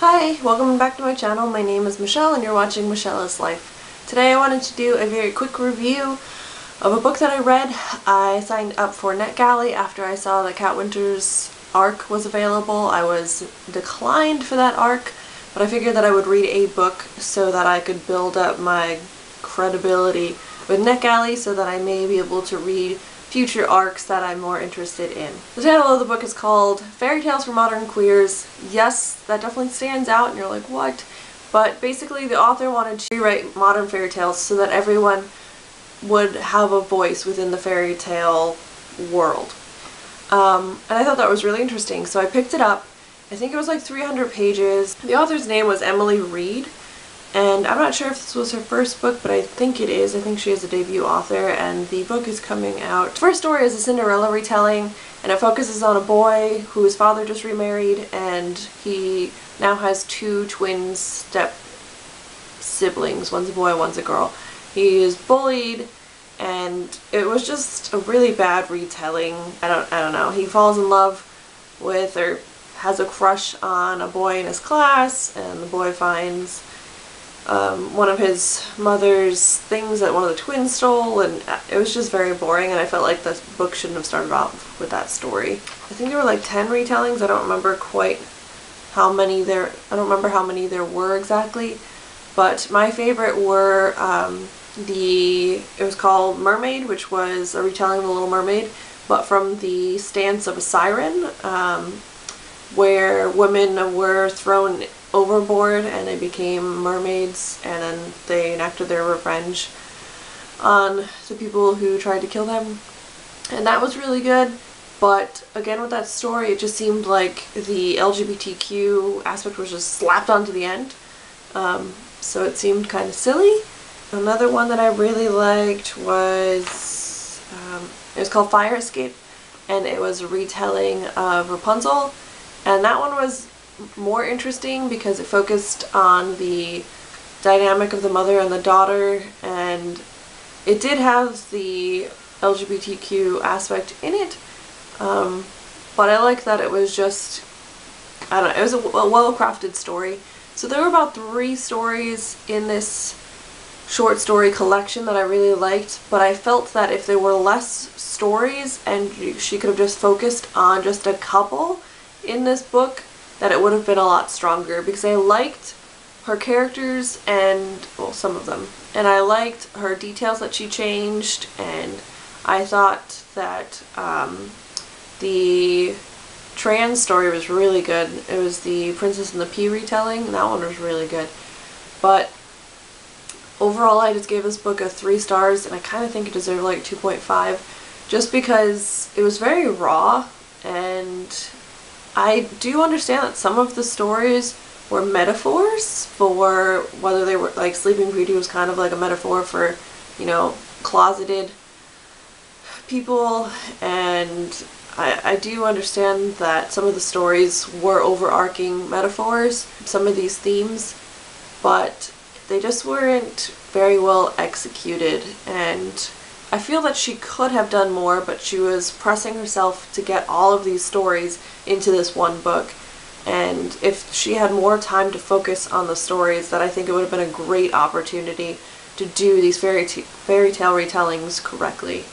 Hi, welcome back to my channel. My name is Michelle and you're watching Michelle's Life. Today I wanted to do a very quick review of a book that I read. I signed up for NetGalley after I saw that Cat Winters' ARC was available. I was declined for that ARC, but I figured that I would read a book so that I could build up my credibility with NetGalley so that I may be able to read future ARCs that I'm more interested in. The title of the book is called Fairy Tales for Modern Queers. Yes, that definitely stands out and you're like, what? But basically the author wanted to rewrite modern fairy tales so that everyone would have a voice within the fairy tale world. Um, and I thought that was really interesting, so I picked it up. I think it was like 300 pages. The author's name was Emily Reed, and I'm not sure if this was her first book, but I think it is. I think she is a debut author, and the book is coming out. The first story is a Cinderella retelling, and it focuses on a boy whose father just remarried, and he now has two twin step siblings. One's a boy, one's a girl. He is bullied, and it was just a really bad retelling. I don't, I don't know. He falls in love with or has a crush on a boy in his class, and the boy finds um, one of his mother's things that one of the twins stole and it was just very boring and I felt like the book shouldn't have started off with that story. I think there were like 10 retellings, I don't remember quite how many there, I don't remember how many there were exactly, but my favorite were um, the, it was called Mermaid, which was a retelling of The Little Mermaid, but from the stance of a siren, um, where women were thrown overboard and they became mermaids and then they enacted their revenge on the people who tried to kill them. And that was really good. But again with that story it just seemed like the LGBTQ aspect was just slapped onto the end. Um, so it seemed kind of silly. Another one that I really liked was, um, it was called Fire Escape and it was a retelling of Rapunzel and that one was more interesting because it focused on the dynamic of the mother and the daughter and it did have the LGBTQ aspect in it um, but I like that it was just I don't know it was a, a well-crafted story. So there were about three stories in this short story collection that I really liked but I felt that if there were less stories and she could have just focused on just a couple in this book that it would have been a lot stronger because I liked her characters and, well, some of them, and I liked her details that she changed and I thought that um, the trans story was really good. It was the Princess and the Pea retelling, that one was really good. But overall I just gave this book a 3 stars and I kind of think it deserved like 2.5 just because it was very raw and I do understand that some of the stories were metaphors for whether they were like Sleeping Beauty was kind of like a metaphor for, you know, closeted people. And I, I do understand that some of the stories were overarching metaphors, some of these themes, but they just weren't very well executed. And I feel that she could have done more, but she was pressing herself to get all of these stories into this one book. And if she had more time to focus on the stories, that I think it would have been a great opportunity to do these fairy, fairy tale retellings correctly.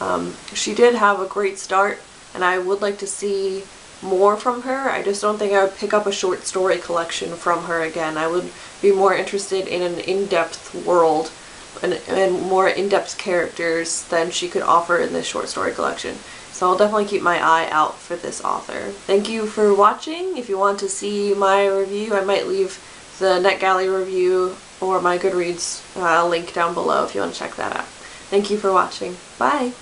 Um, she did have a great start, and I would like to see more from her. I just don't think I would pick up a short story collection from her again. I would be more interested in an in-depth world and, and more in-depth characters than she could offer in this short story collection. So I'll definitely keep my eye out for this author. Thank you for watching. If you want to see my review, I might leave the NetGalley review or my Goodreads uh, link down below if you want to check that out. Thank you for watching. Bye!